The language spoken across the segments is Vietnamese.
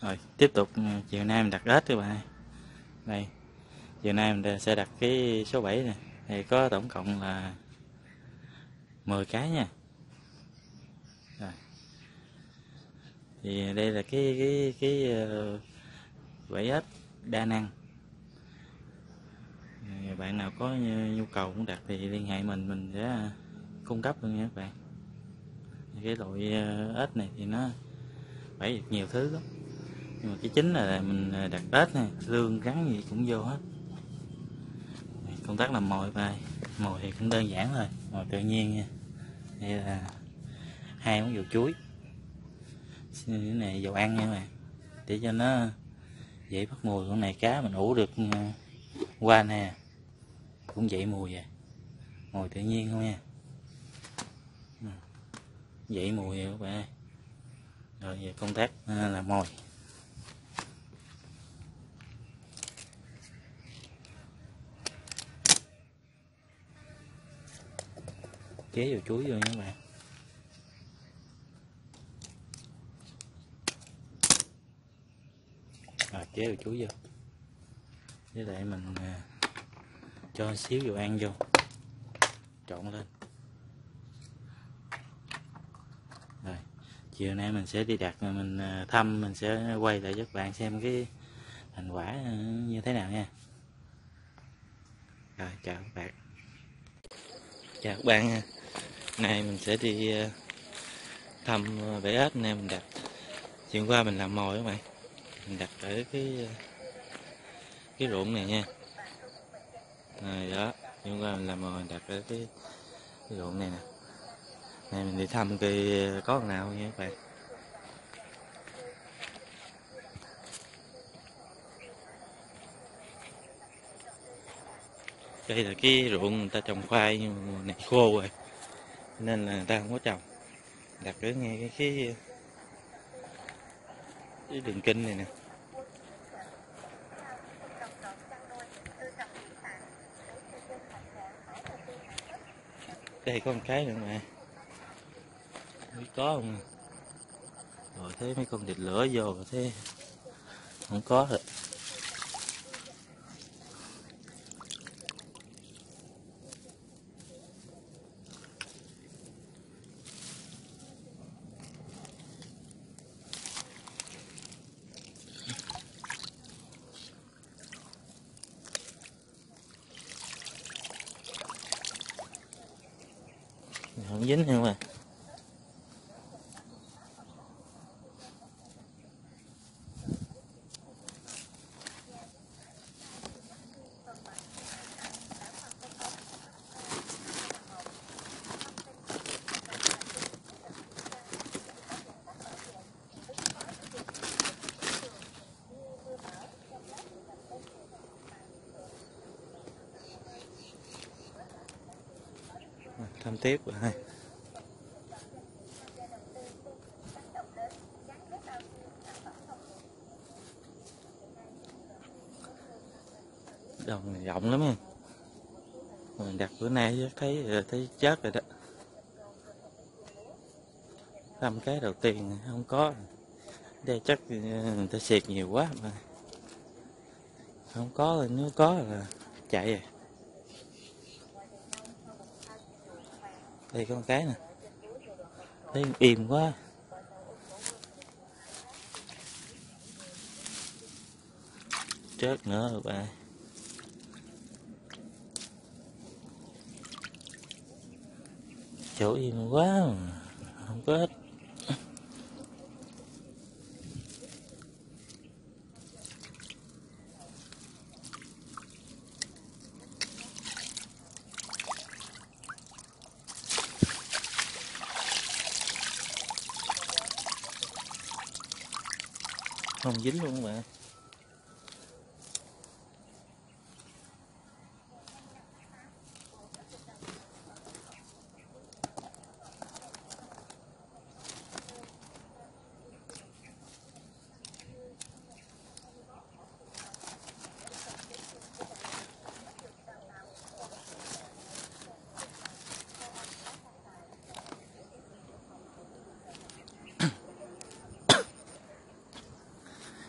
rồi, tiếp tục ừ, chiều nay mình đặt ếch các bạn đây, chiều nay mình sẽ đặt cái số 7 này thì có tổng cộng là 10 cái nha. Rồi. thì đây là cái cái cái ờ, bẫy ếch đa năng. Bạn nào có nhu cầu muốn đặt thì liên hệ mình mình sẽ cung cấp luôn nha các bạn. Cái loại ờ, ếch này thì nó phải được nhiều thứ lắm nhưng mà cái chính là mình à, đặt tết này lương gắn gì cũng vô hết. Công tác làm mồi bài, mồi thì cũng đơn giản thôi, mồi tự nhiên nha. Đây là hai món dầu chuối. Cái này dầu ăn nha các bạn, để cho nó dễ bắt mùi. Con này cá mình ủ được à, qua nè, cũng dậy mùi à. vậy mùi tự nhiên không nha. Ừ, dậy mùi các bạn rồi về công tác làm mồi. Chế vào chuối vô nha các bạn. À chế vào chuối vô. Với lại mình à, cho xíu dầu ăn vô. Trộn lên. Rồi chiều nay mình sẽ đi đặt mình à, thăm mình sẽ quay lại cho các bạn xem cái thành quả à, như thế nào nha. Rồi chào các bạn. Chào các bạn nha nay mình sẽ đi ờ, thăm bể ếch anh em mình đặt chuyện qua mình làm mồi các bạn mình đặt ở cái ờ, cái ruộng này nha. Rồi đó chuyện qua mình làm mồi đặt ở cái, cái ruộng này nè. Này mình đi thăm cây ờ, có con nào nha các bạn. Đây là cái ruộng người ta trồng khoai nhưng mà này khô rồi nên là người ta không có trồng. Đặt ở ngay cái cái, cái đường kinh này nè. Đây có một cái nữa mà. Không biết có không à. rồi thế mấy con thịt lửa vô rồi thế không có rồi. Không dính nữa mà thăm tiếp rồi hai. Đồng này rộng lắm em. Mình đặt bữa nay thấy thấy chết rồi đó. Năm cái đầu tiên không có. Đây chắc ừ, người ta xịt nhiều quá mà. Không có rồi nếu có là chạy rồi đây con cái nè. Thấy im quá. Chết nữa rồi bạn chỗ im quá. Không có hết không dính luôn mà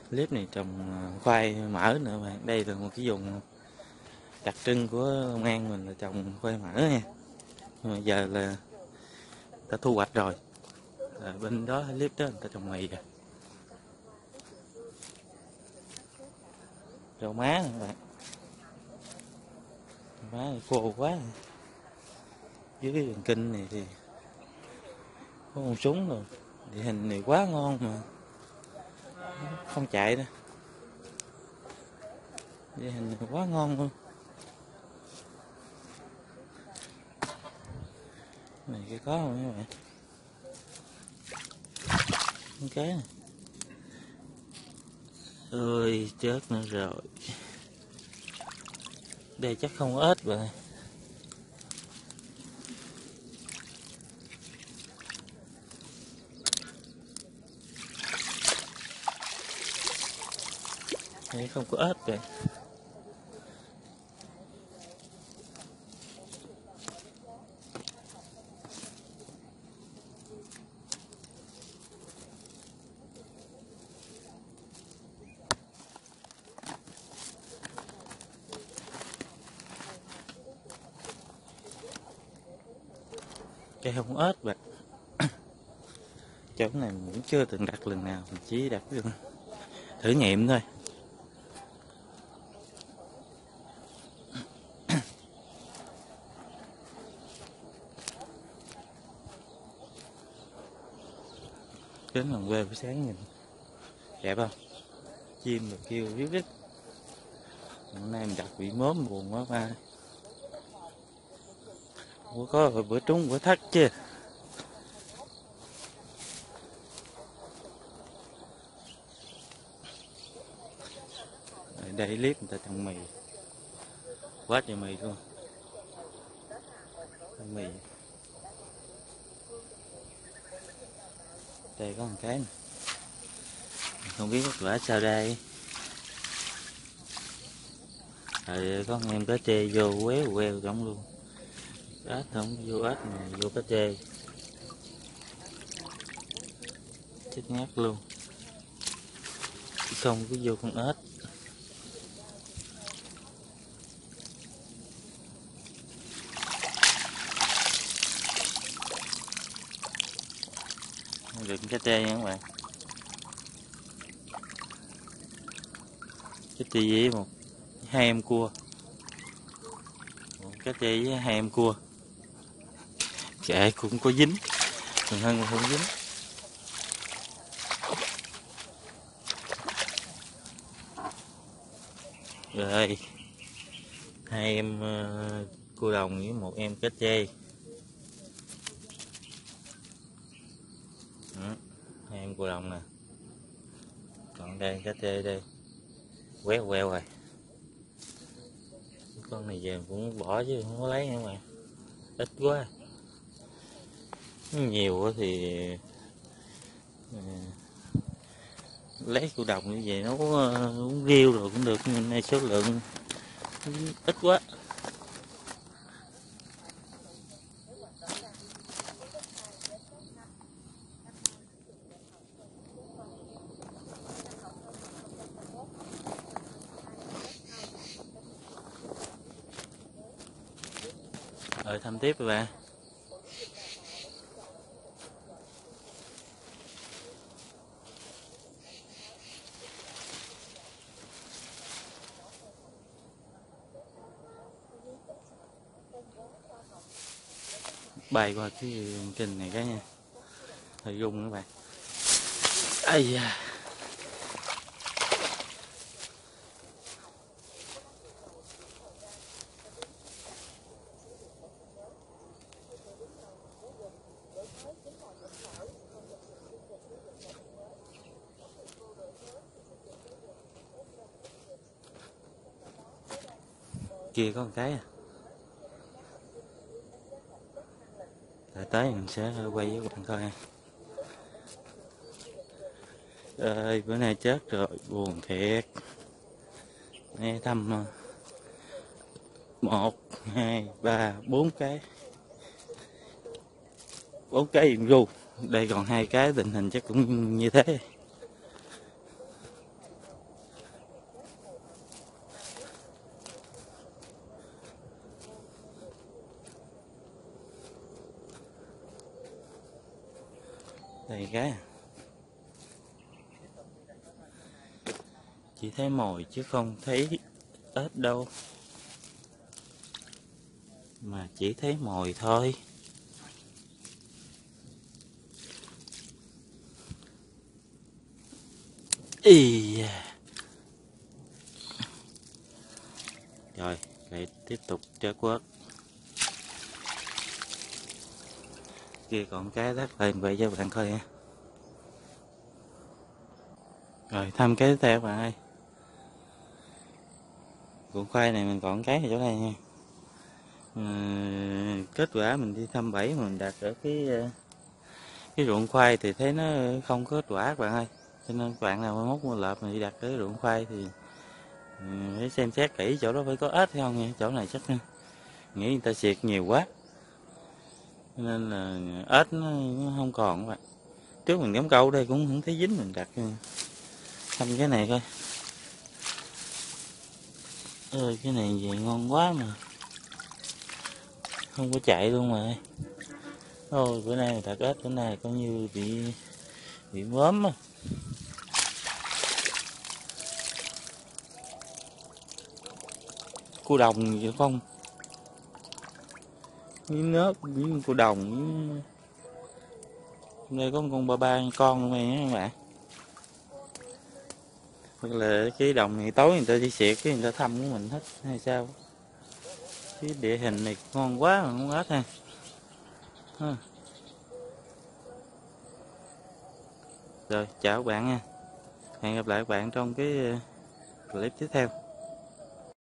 clip này trồng à, khoai mỡ nữa bạn. Đây là một cái vùng đặc trưng của Long An mình là trồng khoai mỡ nha. Nhưng mà giờ là ta thu hoạch rồi. À, bên đó clip đó người ta trồng mì rồi rau má nè bạn. Má này khô quá. Dưới cái đường kinh này thì có con súng rồi. Địa hình này quá ngon mà không chạy nữa Vậy hình quá ngon luôn. Này, cái có không các bạn? Cái này. Ơi chết nữa rồi. Đây chắc không ếch rồi thấy không có ớt rồi cây không ớt vậy, chỗ này mình cũng chưa từng đặt lần nào mình chỉ đặt thử nghiệm thôi. Đến làng quê buổi sáng nhìn. Đẹp không? Chim được kêu ríu rít. Hôm nay mình đặt bị mớm buồn quá, ba. Ủa, có bữa trúng bữa thắt chứ? Ở đây clip người ta trồng mì. Quá trời mì luôn. Mì. Đây có một cái này. không biết kết quả sao đây rồi có con em cá trê vô quéo queo giống luôn. Ếch không vô ếch mà vô cá trê chết ngát luôn. Không có vô con ếch. Đừng cá tre nha các bạn. Cái trê với một hai em cua. Một cá tre với hai em cua. Kệ cũng có dính. Còn hơn không dính. Rồi hai em uh, cua đồng với một em cá trê Đó, em cua đồng nè. Còn đây cá tê đây. Quét queo rồi. Con này về cũng bỏ chứ không có lấy nữa mà. Ít quá. Nhiều quá thì à, lấy cua đồng như vậy nó ờ, cũng riêu rồi cũng được nhưng nay số lượng ít quá. Rồi, thăm tiếp các bạn. Bay qua cái kênh này cái nha. Hơi rung các bạn. Ây da. Kia có một cái à. Rồi tới mình sẽ quay với bạn coi. Ơi bữa nay chết rồi, buồn thiệt. Nghe thăm ờ, một, hai, ba, bốn cái. Bốn cái ru. Đây còn hai cái, tình hình chắc cũng như thế. Đây cái. Chỉ thấy mồi chứ không thấy ếch đâu. Mà chỉ thấy mồi thôi. Ý da. rồi lại tiếp tục chơi quất. Kia còn cái rất lên vậy cho bạn coi nha. Rồi thăm cái tiếp theo bạn ơi. Cuộn khoai này mình còn cái ở chỗ này nha. À, kết quả mình đi thăm bẫy mình đặt ở cái ờ, cái ruộng khoai thì thấy nó không có kết quả các bạn ơi. Cho nên các bạn nào mới mốt mua lợp mình đi đặt cái ruộng khoai thì ờ, phải xem xét kỹ chỗ đó phải có ếch hay không nha. Chỗ này chắc nghĩ người ta xịt nhiều quá nên là ếch nó, nó không còn các bạn. Trước mình cắm câu đây cũng không thấy dính mình đặt thăm cái này coi. Ơi cái này về ngon quá mà. Không có chạy luôn mà. Thôi bữa nay thật ếch bữa nay coi như bị bị mớm á. Cua đồng vậy không? Miếng nớp miếng cô đồng miếng... đây có một con ba ba, con luôn này các bạn. Hoặc là cái đồng này tối người ta đi xịt cái người ta thăm của mình hết, hay sao? Cái địa hình này ngon quá mà không hết ha. Ha. Rồi, chào các bạn nha. Hẹn gặp lại các bạn trong cái ờ, clip tiếp theo.